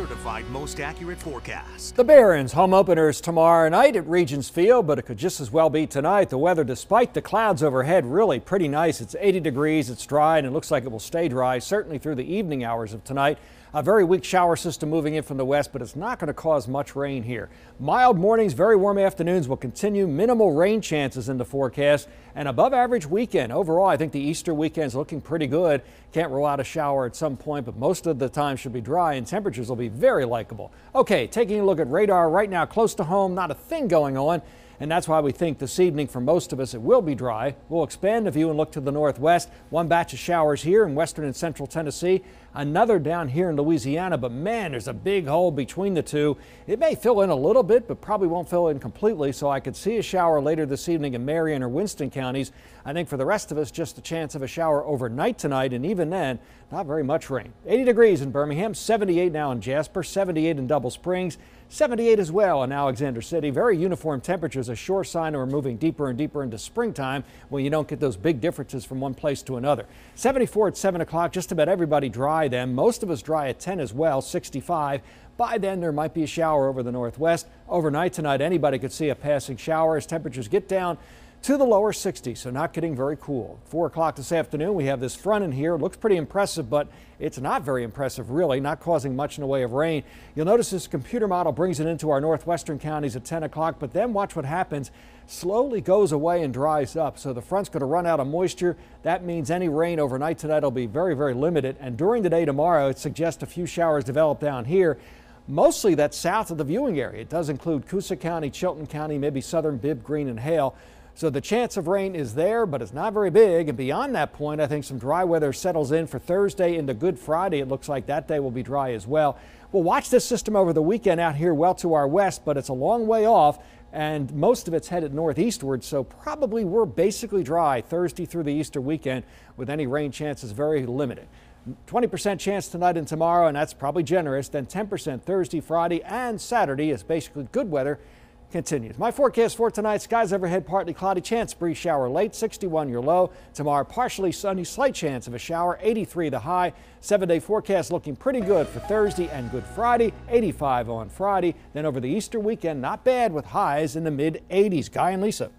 certified most accurate forecast. The Barons home openers tomorrow night at Regions Field, but it could just as well be tonight. The weather, despite the clouds overhead, really pretty nice. It's 80 degrees, it's dry, and it looks like it will stay dry, certainly through the evening hours of tonight. A very weak shower system moving in from the west, but it's not going to cause much rain here. Mild mornings, very warm afternoons will continue. Minimal rain chances in the forecast and above average weekend. Overall, I think the Easter weekend is looking pretty good. Can't rule out a shower at some point, but most of the time should be dry and temperatures will be very likable. Okay, taking a look at radar right now, close to home, not a thing going on and that's why we think this evening for most of us it will be dry. We'll expand the view and look to the northwest. One batch of showers here in western and central Tennessee, another down here in Louisiana, but man, there's a big hole between the two. It may fill in a little bit, but probably won't fill in completely, so I could see a shower later this evening in Marion or Winston counties. I think for the rest of us, just a chance of a shower overnight tonight, and even then, not very much rain. 80 degrees in Birmingham, 78 now in Jasper, 78 in Double Springs. 78 as well in Alexander City. Very uniform temperatures, a sure sign we're moving deeper and deeper into springtime when you don't get those big differences from one place to another. 74 at 7 o'clock, just about everybody dry then. Most of us dry at 10 as well, 65. By then, there might be a shower over the northwest. Overnight tonight, anybody could see a passing shower as temperatures get down to the lower 60s, so not getting very cool. 4 o'clock this afternoon, we have this front in here. It looks pretty impressive, but it's not very impressive, really, not causing much in the way of rain. You'll notice this computer model brings it into our northwestern counties at 10 o'clock, but then watch what happens. Slowly goes away and dries up, so the front's going to run out of moisture. That means any rain overnight tonight will be very, very limited, and during the day tomorrow, it suggests a few showers develop down here. Mostly that's south of the viewing area. It does include Coosa County, Chilton County, maybe southern Bibb, Greene, and Hale. So the chance of rain is there, but it's not very big. And beyond that point, I think some dry weather settles in for Thursday into Good Friday. It looks like that day will be dry as well. We'll watch this system over the weekend out here well to our west, but it's a long way off and most of it's headed northeastward, so probably we're basically dry Thursday through the Easter weekend with any rain chances very limited. 20% chance tonight and tomorrow, and that's probably generous. Then 10% Thursday, Friday, and Saturday is basically good weather continues. My forecast for tonight, skies overhead partly cloudy, chance breeze shower late, 61 your low. Tomorrow, partially sunny, slight chance of a shower, 83 the high. Seven day forecast looking pretty good for Thursday and Good Friday, 85 on Friday. Then over the Easter weekend, not bad with highs in the mid 80s. Guy and Lisa.